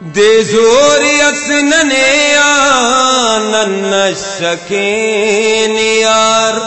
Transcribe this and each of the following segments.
دے زوری اسننے آنن شکین یار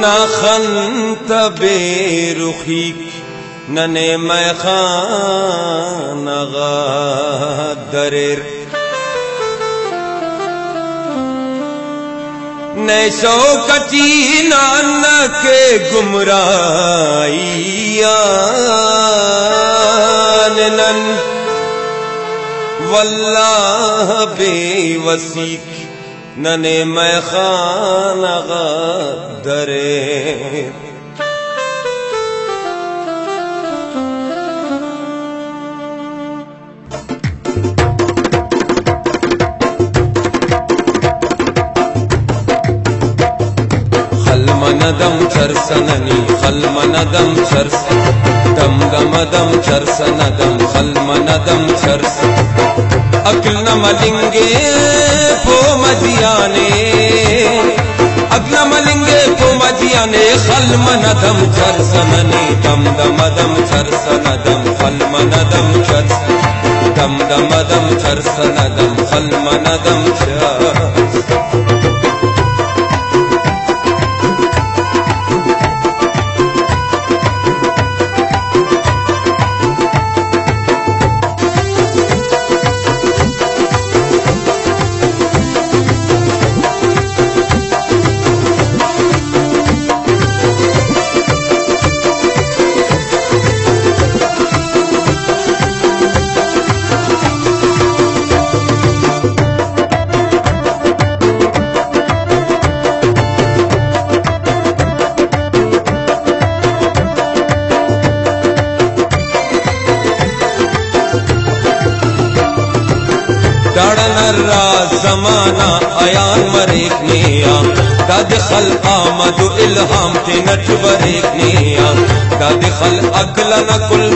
نخنت بے رخی ننے میں خان غادرر نیسو کچی نان کے گمرائی نن۔ والله بے وسی نن میں خان درے خلم ندم چرسننی خلم ندم چرسننی۔ دم دم دم چرس ندم خلم ندم چرس اکل نملنگے پو مدیانے اکل ملنگے پو مدیانے خلم ندم چرس ننی دم دم دم چرس ندم خلم ندم چرس دم دم دم چرس ندم خلم ندم چرس را زمانہ ایان مریک نیا داد خل آمد الہام تے نٹ نیا۔ داد خل اکل نکل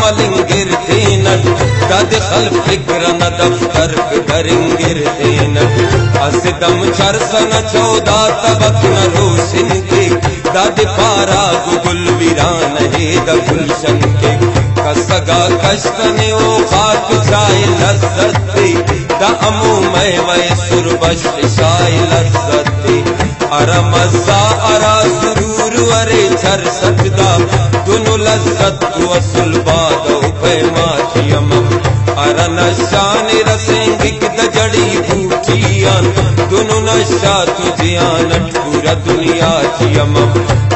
ملنگر تے نٹ داد خل فکر دفتر درنگر تے نٹ۔ اس دم چرسن چودا تبک ن کے داد پارا گل ویران ہے دا گلشن کے کسگا کشتنے او خاک چائے لذت دا امو میں میں سر بش شائی لذتی۔ ارا مزا ارا سرور ارے چر سجدا دنو لذت تو اصل باد او پیما امم۔ ارا نشان رسیں گک دا جڑی بوٹیان دنو نشا تجیان پورا دنیا کی امم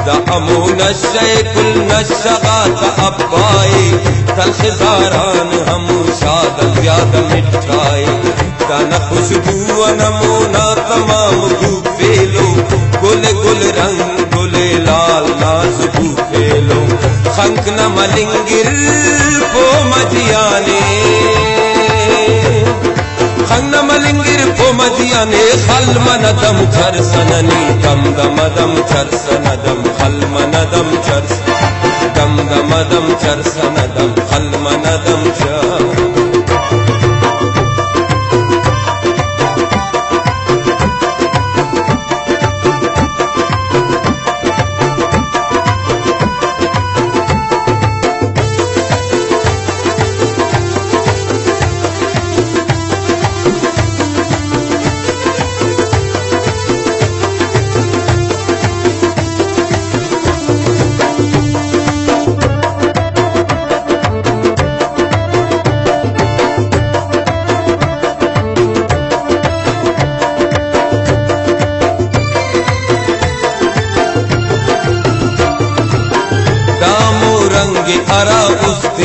دا امو نشے کل نشغا تا ابائی تلخ زاران ہمو شاد زیادہ مٹھائی دانا خوشبو نمونا تمام دھوپ پیلو گل گل رنگ گل لال نازبو پیلو خنک نہ ملنگر ندم چرسننی دم دمدم چرس ندم خلم ندم چرس دم دمدم چرس ندم خلم ندم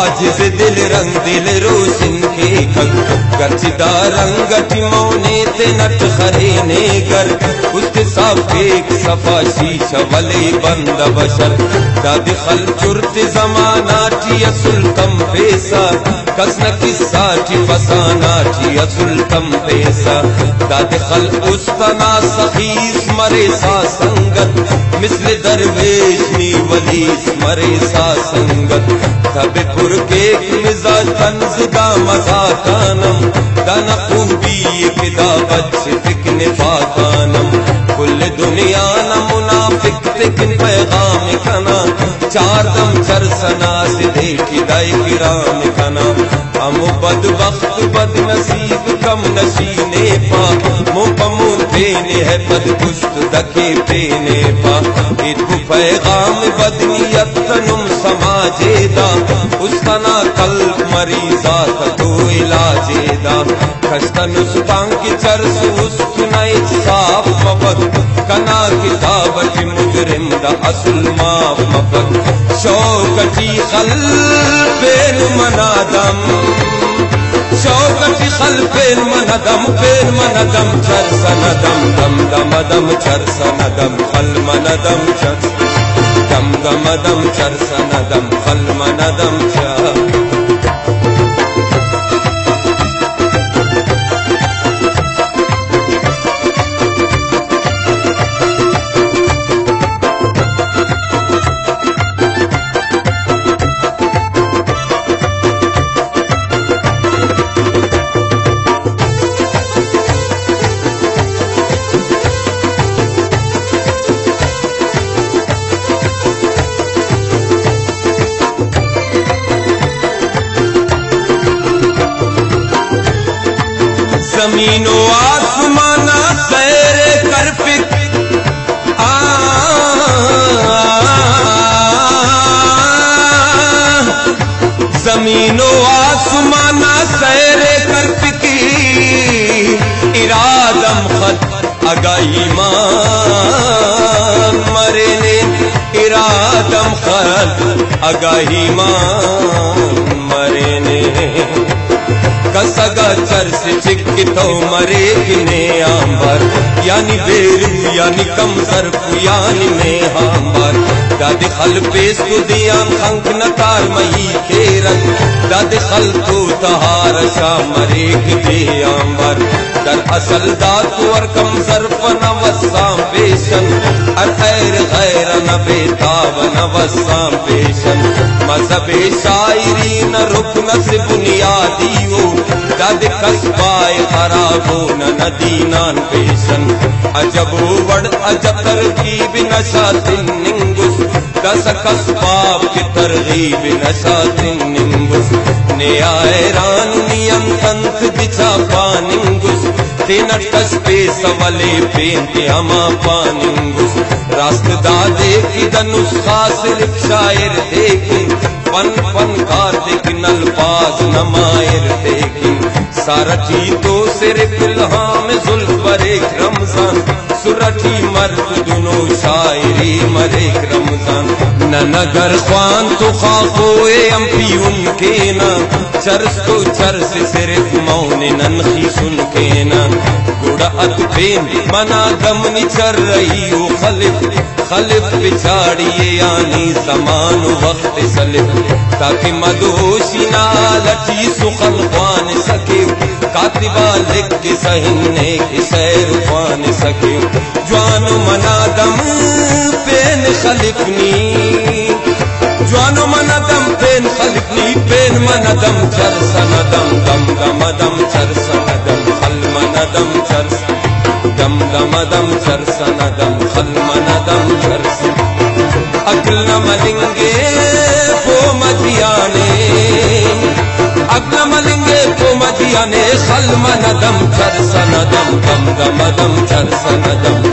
بندے دل رنگ دل روشن کے کگ گرچدا رنگت مونے تے نٹ خرے نے گر اس کے صاف ایک صفا شیشہ ولی بند بشر. داد خل چرت زمانہ ٹی اصل کم پیسا کسن قصہ ٹی فسانا ٹی اصل کم پیسا داد خل استنا سخیس مرے سا سنگت. مثل درویش نی ولی مرے سا سنگت. تب پور کے مزاج تنز دا مزا کانم دانا خوبی پدا بچ تکن پاکانم دنیا نہ منافق لیکن پیغام کنا۔ چار دم چر سنا سے دیکھی دائی گرام کنا۔ ہم بد وقت بد نصیب۔ کم نشینے پینے ہے بد کشت دکے پینے پا۔ اتو پیغام بدنیت تنم سماجے دا۔ استنا قلب مریضات تو علاجے دا۔ خستن اس کی چرس، اس کنائی صاف مبت کنا کتاب مجرم دا اصل ما مبت شوکتی خل بین منادم شوکتی خل بین منادم بین منادم چر سندم دم دم دم چر سندم خل منادم چر دم دم دم چر سندم خل منادم چر زمین و آسمان سیر کر پک۔ زمین و آسمان سیر کر پکی ارادم خط اگائی مان۔ مرے ارادم خط اگائی مان۔ مرے نے کسگا چرس چک تو مرے کنے آمبر یعنی بیر یعنی کم ظرف یعنی میں ہامبر داد خل پیس تو دیان خنک نتار مئی کے رنگ داد خل تو تہار مرے آمبر۔ در اصل داد ور کم ظرف نوسام پیشن۔ ار خیر غیر نبیتاب نوسام پیشن۔ مذہب شاعری نہ رکن سے بنیادی ہو دد کسبائے خراب ہو، نہ ندینان پیشن۔ عجب وڑ عجب ترغیب نشات ننگس۔ دس کسباب کی ترغیب نشات ننگس۔ نیا ایران نیم تنت بچا پاننگس تینٹ کس پی سوالے پینتی اما پاننگس راست دادے کی دنس خاص رک شاعر دیکھی پن پن کار دیکھن الفاظ نمائر دیکھی سارچی تو صرف الہام ظلفر ایک رمضان۔ سرٹی مرد دنو شاعری مر ایک رمضان۔ نگر خوان تو خاکوئے ام پی ان کے نا چرس تو چرس صرف مون ننخی سن کے نا گڑا ات پین منا دمنی چر رہی ہو خلف۔ خلف بچاڑیے یعنی زمان وقت سلف۔ تاکہ مدوشی نالچی سخن خوان سکے۔ کاتبہ لکھ کے سہنے کی سیر خوان سکے۔ جوان منا دم پین خلفنی جوان منا دم پین خلفنی پین منا دم چر سندم دم دم دم چر سندم خل منا دم چر دم دم دم چر سندم خل منا دم چر اکل نہ ملنگے وہ مدیانے۔ اکل ملنگے وہ مدیانے، خل من دم چر سن دم دم دم دم چر سن دم من دم